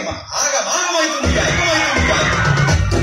అమ్మా ఆగమాగమవుతుంది ఐకమవుతుంది